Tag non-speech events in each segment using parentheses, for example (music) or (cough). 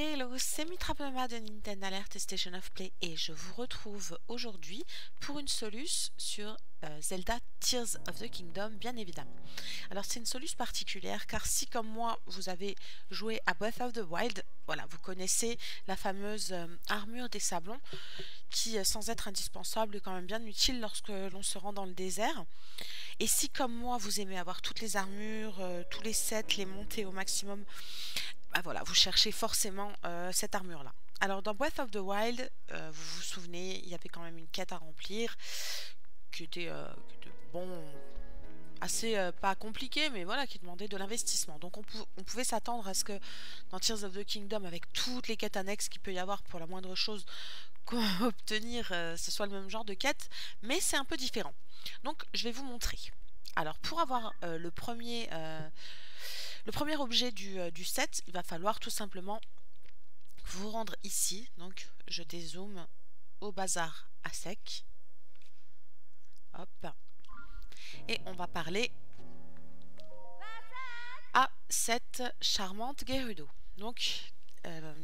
Hello, c'est Mitrapema de Nintendo Alert Station of Play et je vous retrouve aujourd'hui pour une soluce sur euh, Zelda Tears of the Kingdom, bien évidemment. Alors c'est une soluce particulière car si comme moi vous avez joué à Breath of the Wild, voilà, vous connaissez la fameuse euh, armure des sablons qui, euh, sans être indispensable, est quand même bien utile lorsque l'on se rend dans le désert. Et si comme moi vous aimez avoir toutes les armures, tous les sets, les monter au maximum, bah voilà, vous cherchez forcément euh, cette armure-là. Alors dans Breath of the Wild, euh, vous vous souvenez, il y avait quand même une quête à remplir qui était, euh, bon, assez pas compliqué, mais voilà, qui demandait de l'investissement. Donc on, pouvait s'attendre à ce que dans Tears of the Kingdom, avec toutes les quêtes annexes qu'il peut y avoir pour la moindre chose, (laughs) obtenir, ce soit le même genre de quête, mais c'est un peu différent. Donc je vais vous montrer. Alors pour avoir le premier le premier objet euh, du, set, il va falloir tout simplement vous rendre ici. Donc, je dézoome au bazar à sec. Hop. Et on va parler à cette charmante Gerudo. Donc, euh,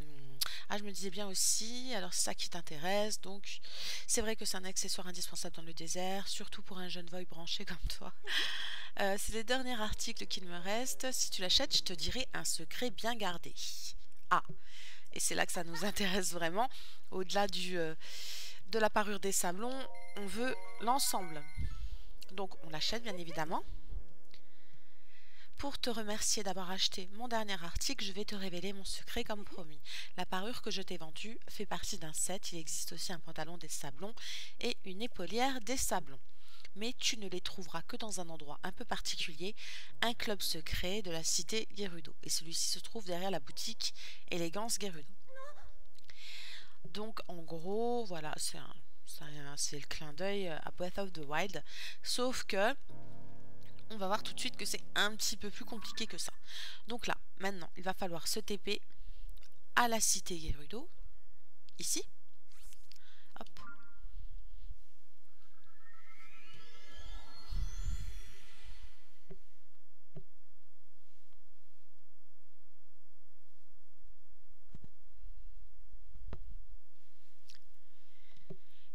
ah, je me disais bien aussi, alors c'est ça qui t'intéresse, donc c'est vrai que c'est un accessoire indispensable dans le désert, surtout pour un jeune voy branché comme toi. Euh, c'est le dernier article qu'il me reste. Si tu l'achètes, je te dirai un secret bien gardé. Ah, et c'est là que ça nous (laughs) intéresse vraiment. Au-delà euh, de la parure des sablons, on veut l'ensemble. Donc on l'achète bien évidemment. Pour te remercier d'avoir acheté mon dernier article, je vais te révéler mon secret comme promis. La parure que je t'ai vendue fait partie d'un set. Il existe aussi un pantalon des sablons et une épaulière des sablons mais tu ne les trouveras que dans un endroit un peu particulier, un club secret de la cité Gerudo. Et celui-ci se trouve derrière la boutique Élégance Gerudo. Donc en gros, voilà, c'est le clin d'œil à Breath of the Wild. Sauf que on va voir tout de suite que c'est un petit peu plus compliqué que ça. Donc là, maintenant, il va falloir se TP à la cité Gerudo. Ici. Hop.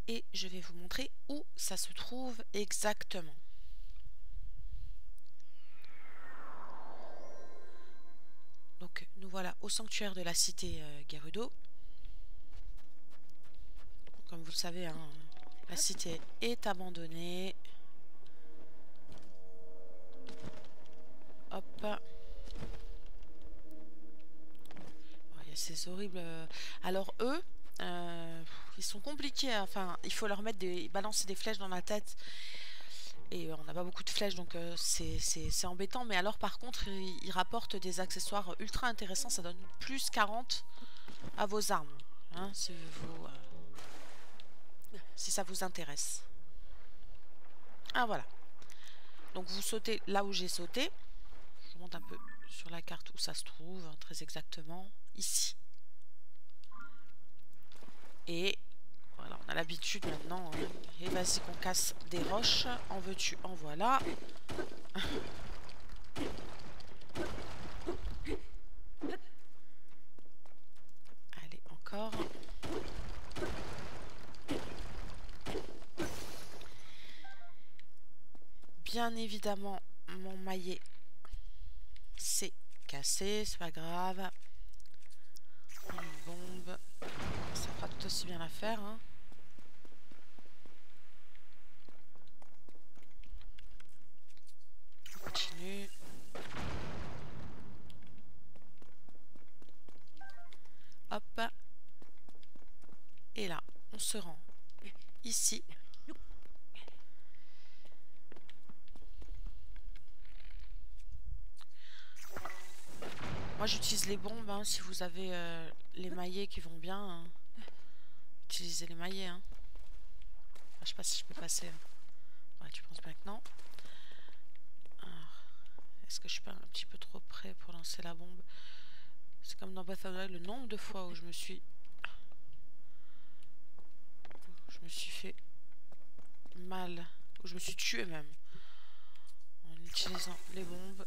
Et je vais vous montrer où ça se trouve exactement. Donc nous voilà au sanctuaire de la cité euh, Gerudo. Comme vous le savez, hein, la cité est abandonnée. Hop. Il y a ces horribles... Euh, alors eux, euh, ils sont compliqués, hein. enfin, il faut leur mettre des... balancer des flèches dans la tête. Et on n'a pas beaucoup de flèches, donc euh, c'est embêtant. Mais alors, par contre, ils, rapportent des accessoires ultra intéressants. Ça donne plus 40 à vos armes. Hein, si, vous, euh, si ça vous intéresse. Ah, voilà. Donc, vous sautez là où j'ai sauté. Je vous montre un peu sur la carte où ça se trouve, hein, très exactement. Ici. Et voilà, on a l'habitude maintenant. Et vas-y qu'on casse des roches. En veux-tu En voilà. Allez, encore. Bien évidemment, mon maillet s'est cassé, c'est pas grave. Une bombe aussi bien à faire. Hein. On continue. Hop. Et là, on se rend ici. Moi j'utilise les bombes hein, si vous avez euh, les maillets qui vont bien. Hein utiliser les maillets. Hein. je sais pas si je peux passer. Hein. Ouais, tu penses bien que non. Est-ce que je suis pas un petit peu trop près pour lancer la bombe? C'est comme dans Breath of the le nombre de fois où je me suis... je me suis fait mal. Où je me suis tué même. En utilisant les bombes.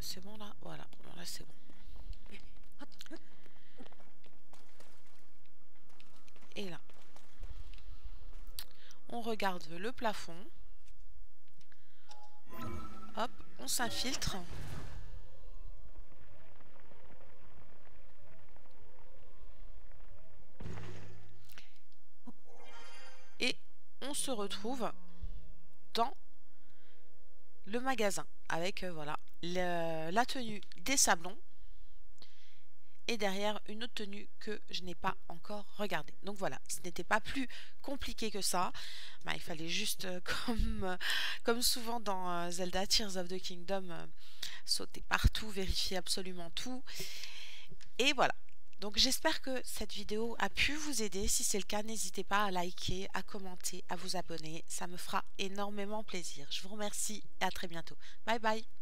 C'est bon là? Voilà. là c'est bon. On regarde le plafond. Hop, on s'infiltre. Et on se retrouve dans le magasin avec euh, voilà la tenue des sablons et derrière une autre tenue que je n'ai pas encore regardée. Donc voilà, ce n'était pas plus compliqué que ça. Bah, il fallait juste, euh, (laughs) comme, euh, comme souvent dans Zelda Tears of the Kingdom, sauter partout, vérifier absolument tout. Et voilà, donc j'espère que cette vidéo a pu vous aider. Si c'est le cas, n'hésitez pas à liker, à commenter, à vous abonner. Ça me fera énormément plaisir. Je vous remercie et à très bientôt. Bye bye